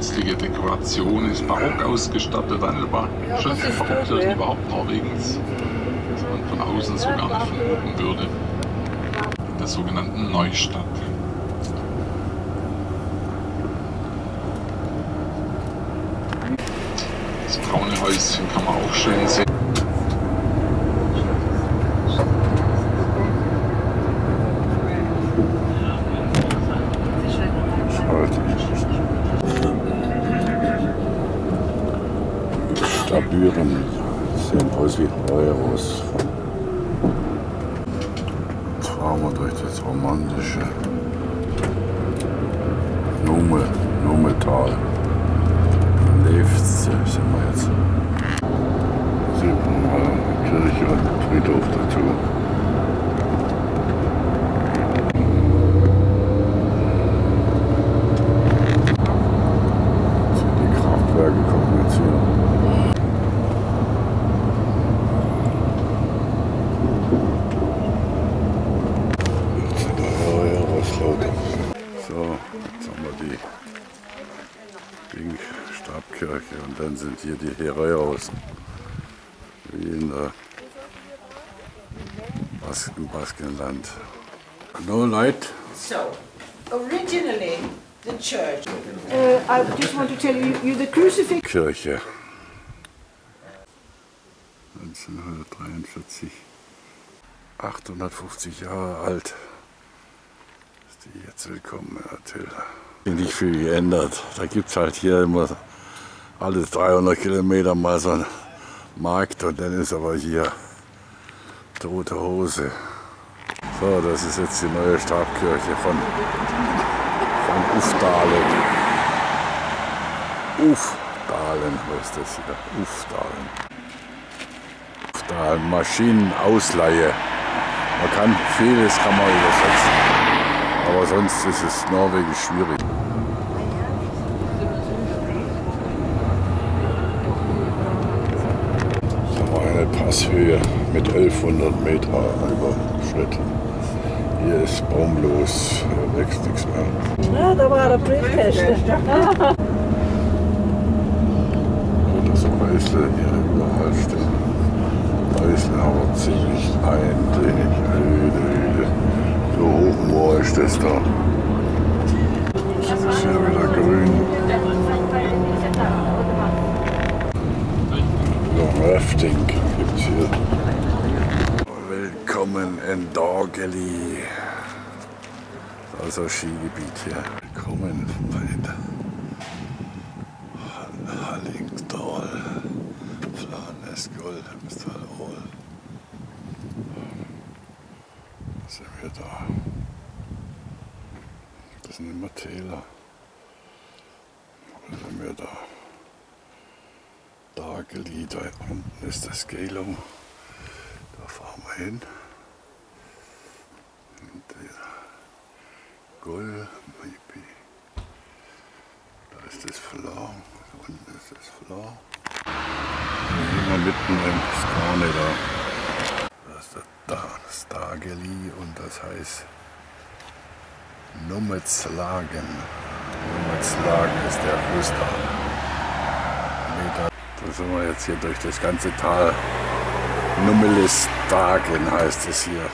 Sonstige Dekoration ist barock ausgestattet, eine der schönsten Barockkirchen überhaupt Norwegens, was man von außen so gar nicht vermuten würde, in der sogenannten Neustadt. Das braune Häuschen kann man auch schön sehen. Aus wie Euros. Jetzt fahren wir durch das romantische Nume, Numetal. Lefze sind wir jetzt. Sieht man mal Kirche und Friedhof dazu. Sind die Kraftwerke kommen jetzt hier. Jetzt sind wir ja, ja, was lauter. So, jetzt haben wir die Ding, Stabkirche und dann sind hier die Heräusen. Wie in der Bas im Baskenland. No light. So, originally, the church Uh, I just want to tell you, you the crucifix. Kirche. 1943. 850 Jahre alt. Ist die jetzt willkommen, Herr Tiller. Nicht viel geändert. Da gibt es halt hier immer alle 300 Kilometer mal so einen Markt und dann ist aber hier tote Hose. So, das ist jetzt die neue Stabkirche von, von Ufdalen. Ufdalen heißt das hier. Ufdalen. Ufdalen, Maschinenausleihe. Man kann vieles kann man übersetzen. Aber sonst ist es norwegisch schwierig. Da Passhöhe mit 1100 Meter überschritten. Hier ist baumlos, hier wächst nichts mehr. Ja, da war der Briefkästen. So Häusle hier überall stehen. Häusle aber ziemlich eindringlich, öde, öde. So hochmoor ist das da. Das ist hier wieder grün. So Rafting gibt's hier. Willkommen in Dorgeli. Also Skigebiet hier. Willkommen bei der Hallingdal, Flanesgol, Mistalol. Sind wir da? Das sind immer Täler. Wo sind wir da? Dageli, da unten ist das Gelo. Da fahren wir hin. Und der Gol, maybe. Da ist das Flau, unten ist das Flau. Wir sind wir mitten im Skane da. Das ist das Dageli und das heißt Nummetslagen. Nummetslagen ist der Fluss da. Da sind wir jetzt hier durch das ganze Tal. Nummelistagen heißt es hier.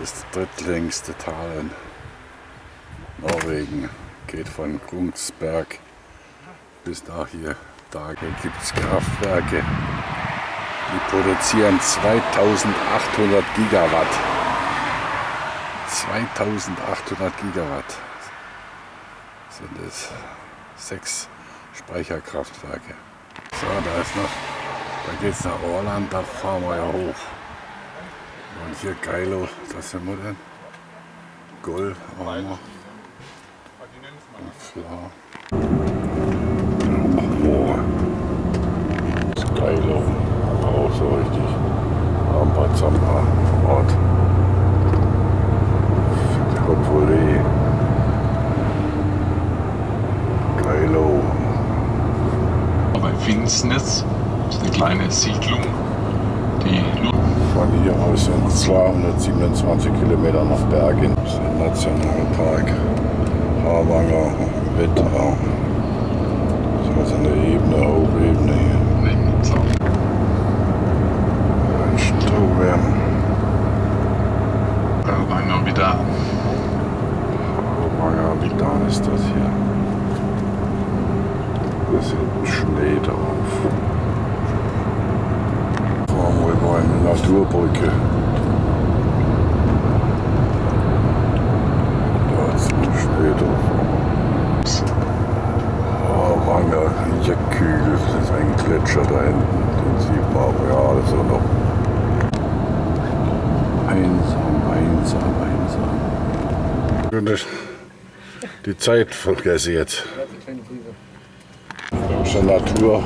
Das drittlängste Tal in Norwegen. Geht von Grungsberg bis nach hier. Da gibt es Kraftwerke. Die produzieren 2800 Gigawatt. 2800 Gigawatt sind es. Sechs Speicherkraftwerke. So, da ist noch, da geht's nach Orland, da fahren wir ja hoch. Und hier Geilo, da sind wir denn. Goll haben wir. Das ist Geilo, aber auch so richtig. Rambazamba Ort. Hopefully. Geilo. Bei Finnsnes ist eine kleine Siedlung, die Von hier aus sind 227 Kilometer nach Bergen. Das ist der Nationalpark Harwanger Wetter. Also eine Ebene, Hochebene hier. Ein Stauwärme. Erlanger wieder. Oh ja, wie da ist das hier? Da ist hinten Schnee drauf. Fahren wir über eine Naturbrücke. Da ist ein Schnee drauf. Oh, Wanger, Jekül, das ist ein Gletscher da hinten. Den sieht man aber ja so noch. Einsam, einsam, einsam. Die Zeit vergesse jetzt. Das ist eine Naturmauer.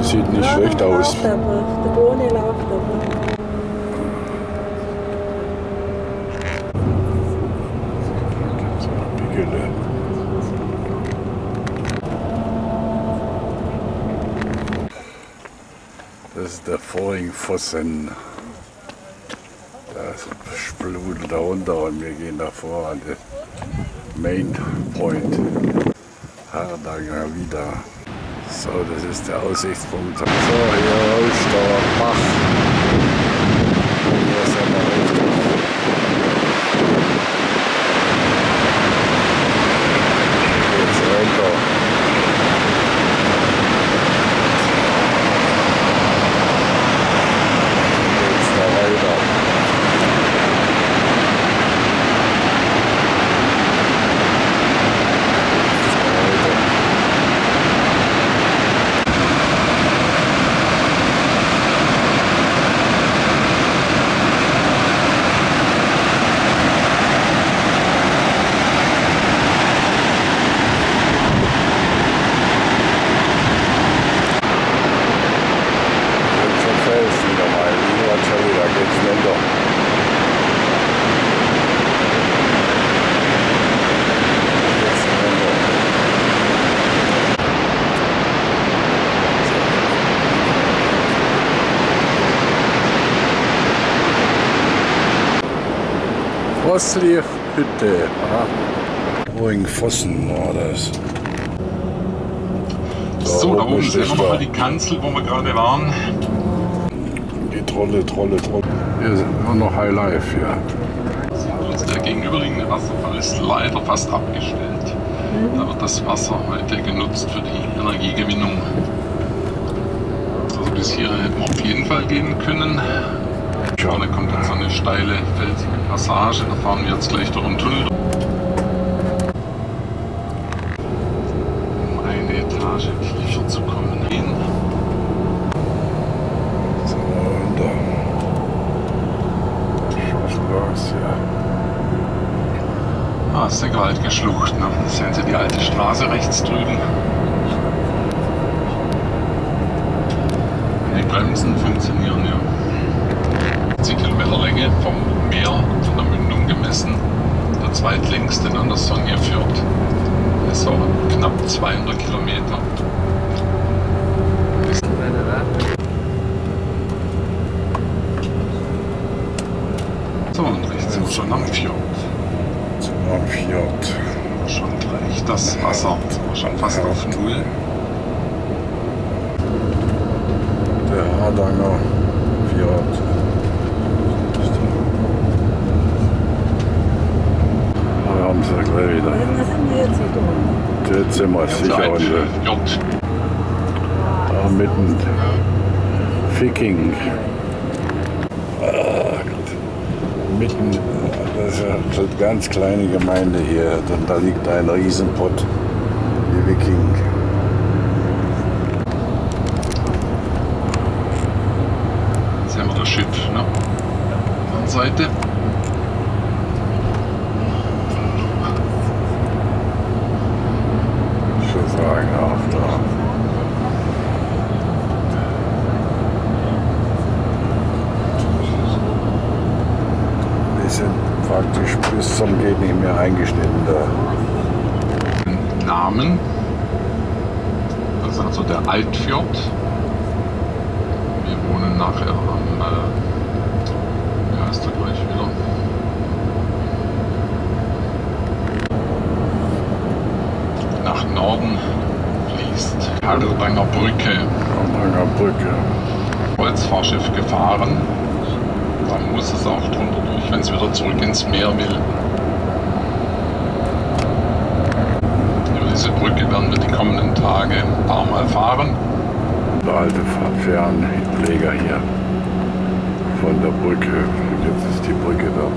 Die sieht nicht schlecht aus. Der Bohne läuft aber. Bigele. Das ist der Voringfossen. Da sprudelt da runter und wir gehen davor an den Main Point. Hardanger wieder. So, das ist der Aussichtspunkt. So, hier raus der Bach. Hier sind wir richtig. Geht's runter. Geht's da weiter. Weiter. Und zum Fels wieder mal. Wieder schon wieder geht's runter. Geht's runter. Frostlief Hütte. Aha. Vossen war das. So, da oben sehen wir da. nochmal die Kanzel, wo wir gerade waren. Die Trolle, Trolle, Trolle. Hier sind immer noch High Life, ja. Und der gegenüberliegende Wasserfall ist leider fast abgestellt. Da wird das Wasser heute genutzt für die Energiegewinnung. Also bis hier hätten wir auf jeden Fall gehen können. Vorne kommt jetzt so eine steile, felsige Passage. Da fahren wir jetzt gleich durch den Tunnel. Um eine Etage tiefer zu kommen. Hin. So, und da. Schlossglas, ja. Ah, ist eine gewaltige Schlucht. Ne? Sehen Sie die alte Straße rechts drüben? Die Bremsen funktionieren ja. 10 Kilometer Länge vom Meer, von der Mündung gemessen. Der zweitlängste an der Sonne führt. Ist so knapp 200 Kilometer. So, und rechts sind wir schon am Fjord. Zum Fjord. Schon gleich das Wasser. Schon fast auf Null. Der Hardanger Fjord. Da haben sie gleich wieder. Was sind wir jetzt sind wir sicher unter. Fjord. Da mitten. Ficking. Ah, Gott. Mitten. Das ist eine ganz kleine Gemeinde hier. Und da liegt ein Riesenpott. Die Viking. Jetzt haben wir das Schiff, ne? Auf der anderen Seite. Ich würde sagen, auch da. Wir sind praktisch bis zum Geht nicht mehr eingeschnitten da. Namen. Das ist also der Altfjord. Wir wohnen nachher am. Äh, wie heißt der gleich wieder? Heidelberger Brücke, Langer Brücke. Kreuzfahrschiff gefahren. Dann muss es auch drunter durch, wenn es wieder zurück ins Meer will. Über diese Brücke werden wir die kommenden Tage ein paar Mal fahren. Der alte Fernleger hier von der Brücke. Jetzt ist die Brücke da